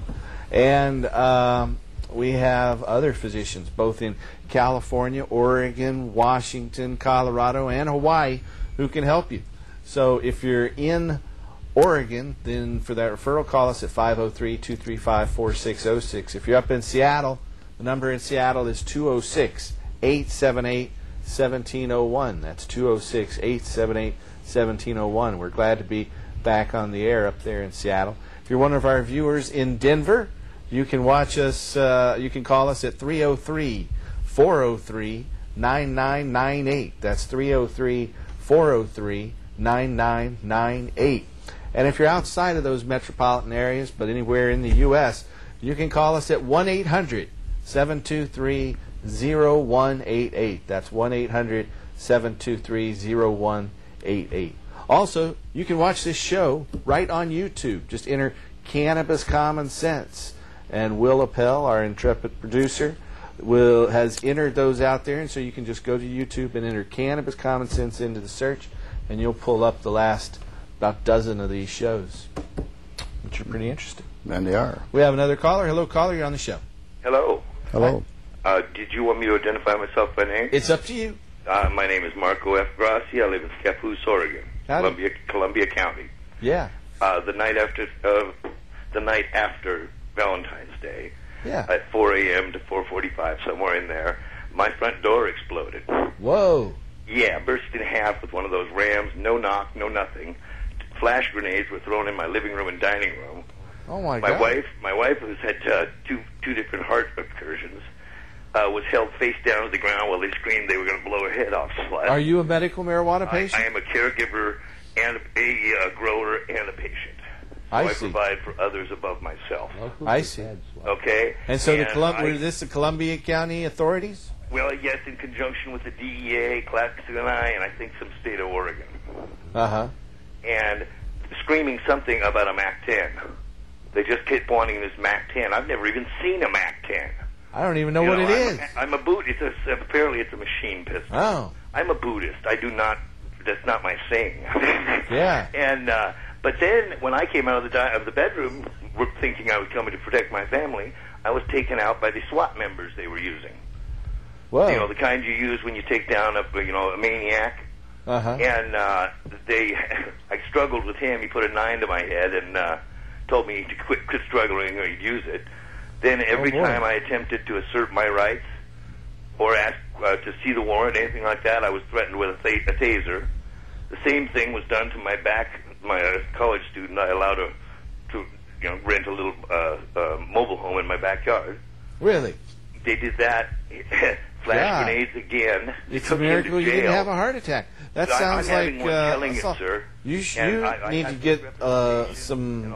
And um, we have other physicians, both in California, Oregon, Washington, Colorado, and Hawaii, who can help you. So if you're in Oregon, then for that referral, call us at 503 235 4606. If you're up in Seattle, the number in Seattle is 206 878 1701. That's 206 878 1701. We're glad to be back on the air up there in Seattle. If you're one of our viewers in Denver, you can watch us, uh, you can call us at 303 403 9998. That's 303 403 9998. And if you're outside of those metropolitan areas, but anywhere in the U.S., you can call us at 1 800 723 0188. That's 1 800 723 0188. Also, you can watch this show right on YouTube. Just enter Cannabis Common Sense. And Will Appel, our intrepid producer, will has entered those out there. And so you can just go to YouTube and enter Cannabis Common Sense into the search, and you'll pull up the last about dozen of these shows, which are pretty interesting. And they are. We have another caller. Hello, caller. You're on the show. Hello. Hello. Uh, did you want me to identify myself by name? It's up to you. Uh, my name is Marco F. Grassi. I live in Scappoose, Oregon, Howdy. Columbia, Columbia County. Yeah. Uh, the night after, uh, the night after Valentine's Day, Yeah. at 4 a.m. to 4:45, somewhere in there, my front door exploded. Whoa. Yeah, burst in half with one of those rams. No knock, no nothing. Flash grenades were thrown in my living room and dining room. Oh my, my God. wife, my wife, who's had uh, two two different heart incursions, uh, was held face down to the ground while they screamed they were going to blow her head off. I- Are you a medical marijuana patient? I am a caregiver and a uh, grower and a patient. So I I, see. provide for others above myself. I see. Okay. And so the Colum- I- were this the Columbia County authorities? well, yes, in conjunction with the DEA, Claxton and I, and I think some state of Oregon, Uh huh. and screaming something about a MAC 10. They just kept wanting this MAC 10. I've never even seen a MAC 10. I don't even know You what it I'm is. A, I'm a boot. It's a, apparently it's a machine pistol. Oh. I'm a Buddhist. I do not. That's not my thing. Yeah. And uh, but then when I came out of the di- of the bedroom, thinking I was coming to protect my family, I was taken out by the SWAT members they were using. Whoa. You know the kind you use when you take down a you know a maniac. Uh huh. And uh, they, I struggled with him. He put a nine to my head and uh, told me to quit, quit struggling or he'd use it. Then every Oh, time I attempted to assert my rights or ask uh, to see the warrant, anything like that, I was threatened with a, th- a taser. The same thing was done to my back. My uh, college student, I allowed to, to you know, rent a little uh, uh, mobile home in my backyard Really? they did that flash God. grenades again. It's a took him to miracle you didn't have a heart attack. That I'm sounds like uh, telling it, sir. You, sh- you I- I need to get uh, some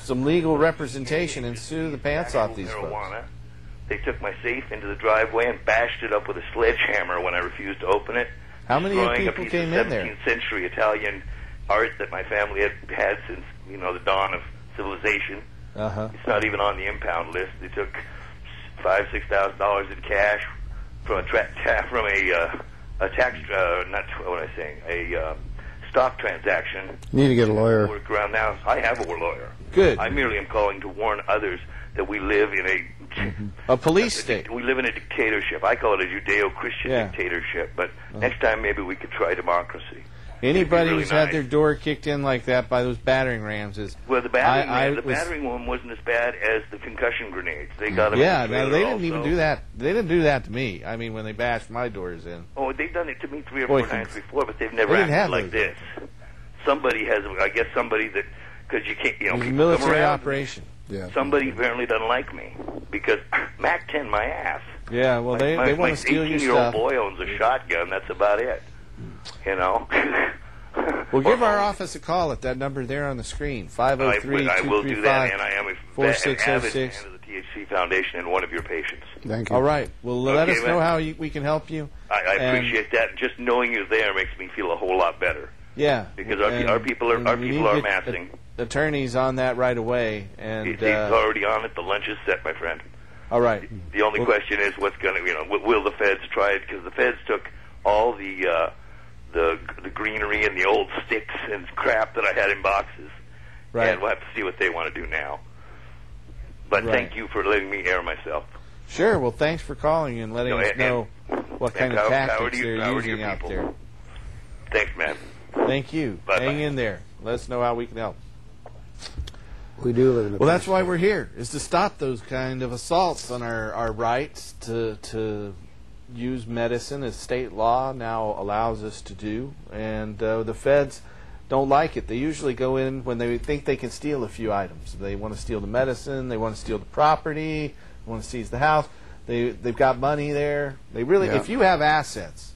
some legal representation and sue the pants off these folks. marijuana. They took my safe into the driveway and bashed it up with a sledgehammer when I refused to open it. How many people came in there? 17th century Italian art that my family had had since you know the dawn of civilization. Uh huh. It's not even on the impound list. They took five, six thousand dollars in cash from a tra- ta- from a uh, a tax uh, not what am I saying a uh, stock transaction. You need to get a lawyer. Work around now. I have a lawyer. Good. I merely am calling to warn others that we live in a A police state. we live in a dictatorship. I call it a Judeo-Christian Yeah. dictatorship. But next time, maybe we could try democracy. Anybody really who's had their door kicked in like that by those battering rams is Well, the battering, I, I the was- battering one wasn't as bad as the concussion grenades. They got 'em Yeah, in no, they didn't even do that. They didn't do that to me. I mean, when they bashed my doors in. Oh, they've done it to me three or Boy, four can- times before, but they've never They didn't acted have like those. this. Somebody has, I guess, somebody that because you can't, you know, It a military around. operation. Yeah. Somebody apparently doesn't like me because Mac 10 my ass. Yeah, well, they, my, they my want to steal your 18-year-old boy owns a shotgun. That's about it. You know. Well, give our office a call at that number there on the screen, I, 503 I will do that, and I am a, an avid 4606. fan of the THC Foundation and one of your patients. Thank you. All right. Well, let Okay, us know man. how you, we can help you. I, I appreciate that. Just knowing you're there makes me feel a whole lot better. Yeah. Because our, And- our people are our people are to get amassing. Attorneys on that right away, and He's uh, already on it. The lunch is set, my friend. all right. The only question is what's going to, you know, will the feds try it? Because the feds took all the uh, the the greenery and the old sticks and crap that I had in boxes, Right. and we'll have to see what they want to do now. But Right. thank you for letting me air myself. Sure. Well, thanks for calling and letting No, us and- know what kind of power- power tactics to you- they're power to your using out there. Thanks, man. Thank you. Bye-bye. Hang in there. Let us know how we can help. We do live in a Well, that's why we're here, is to stop those kind of assaults on our, our rights to to use medicine as state law now allows us to do. And uh, the feds don't like it. They usually go in when they think they can steal a few items. They want to steal the medicine, they want to steal the property, they want to seize the house. They, they've got money there. They really, Yeah. if you have assets,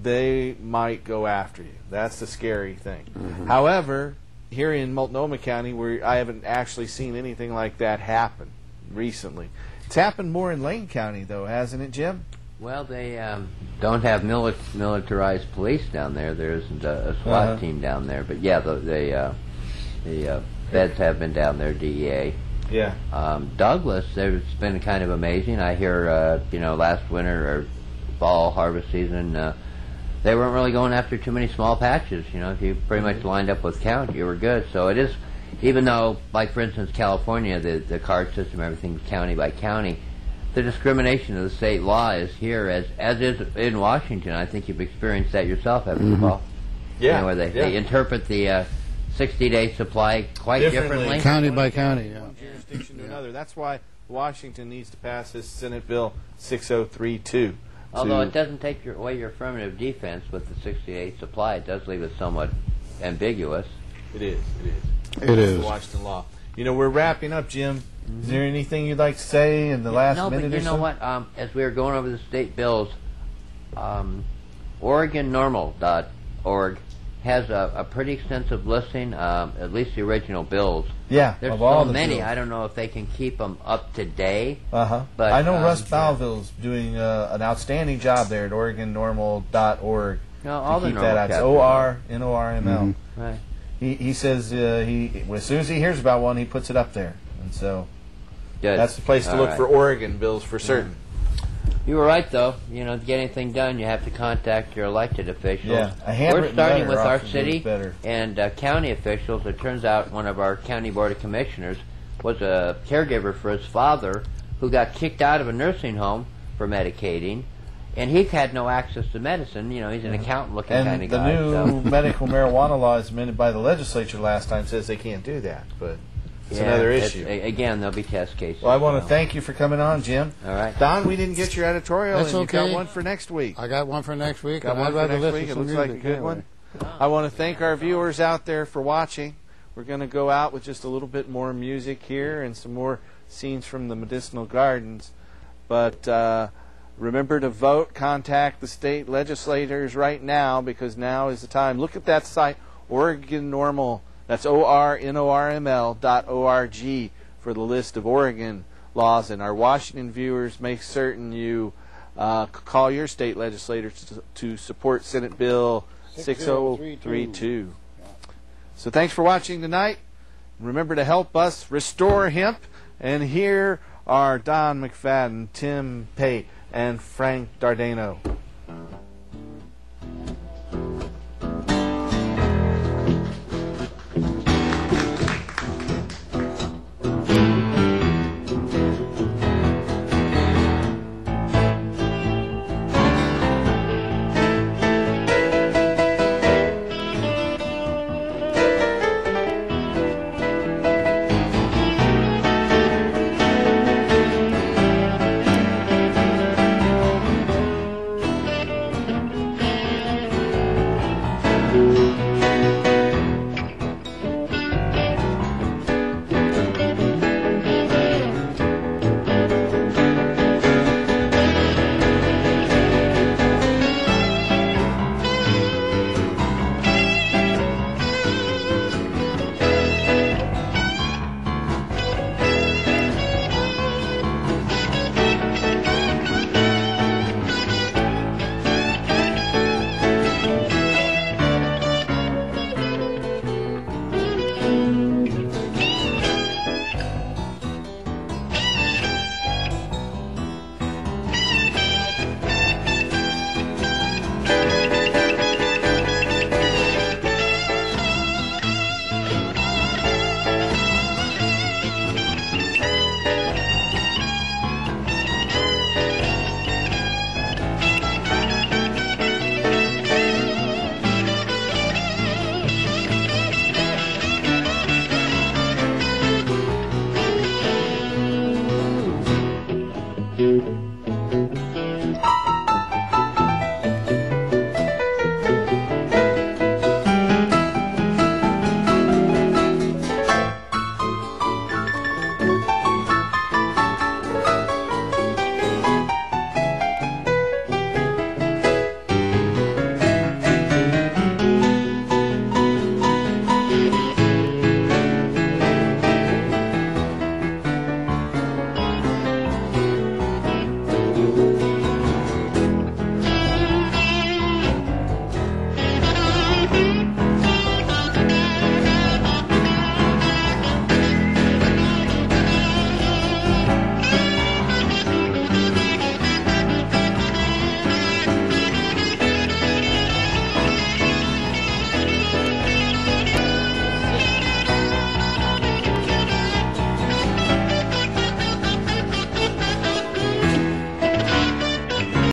they might go after you. That's the scary thing. However, here in Multnomah County, where I haven't actually seen anything like that happen recently. It's happened more in Lane County, though, hasn't it, Jim? Well, they um, don't have mili- militarized police down there. There isn't a, a SWAT Uh-huh. team down there, but yeah, the the, uh, the uh, feds have been down there. DEA. Yeah. Um, Douglas, it's been kind of amazing. I hear, uh, you know, last winter or fall harvest season, uh, they weren't really going after too many small patches. You know, if you pretty much lined up with count, you were good. So it is, even though, like for instance, California, the the card system, everything's county by county. The discrimination of the state law is here, as as is in Washington. I think you've experienced that yourself, haven't you, Mhm. Paul? Yeah, You know, where they, yeah. they interpret the uh, 60-day supply quite Differently. differently. County by county, yeah. One jurisdiction to another. That's why Washington needs to pass this Senate Bill 6032. Although it doesn't take your, away your affirmative defense with the 68 supply, it does leave it somewhat ambiguous. It is. It is. It It's is. Washington law. You know, we're wrapping up, Jim. Is there anything you'd like to say in the last no, minute but you know so? what? Um, as we were going over the state bills, um, OregonNORML.org has a, a pretty extensive listing, um, at least the original bills. Yeah, There's of so all the many. bills. I don't know if they can keep them up to date. Uh huh. But, I know um, Russ Belville's doing uh, an outstanding job there at OregonNORML.org. No, all the keep normal that out. O R N O R M L. Mhm. Right. He he says uh, he as soon as he hears about one, he puts it up there, and so Good. that's the place to All look right. for Oregon bills for certain. You were right, though. You know, to get anything done, you have to contact your elected officials. Yeah, a We're starting letter with our often city better. and uh, county officials. It turns out one of our county board of commissioners was a caregiver for his father, who got kicked out of a nursing home for medicating, and he had no access to medicine. You know, he's an accountant-looking kind And of the guy. new so. medical marijuana law as amended by the legislature last time says they can't do that, but it's Yeah, another issue. a- again, there'll be test cases. Well, I want to so. thank you for coming on, Jim. All right. Don, we didn't get your editorial, That's and you got one for next week. I got one for next week. Got one I'd for next week. It some looks like a good anyway. one. I want to thank our viewers out there for watching. We're going to go out with just a little bit more music here and some more scenes from the medicinal gardens. But uh, Remember to vote, contact the state legislators right now because now is the time. Look at that site, Oregon NORML. That's O R N O R M L dot O R G for the list of Oregon laws. And our Washington viewers, make certain you uh, call your state legislators to, to support Senate Bill 6032. So thanks for watching tonight. Remember to help us restore hemp. And here are Don McFadden, Tim Pate, and Frank Dardano.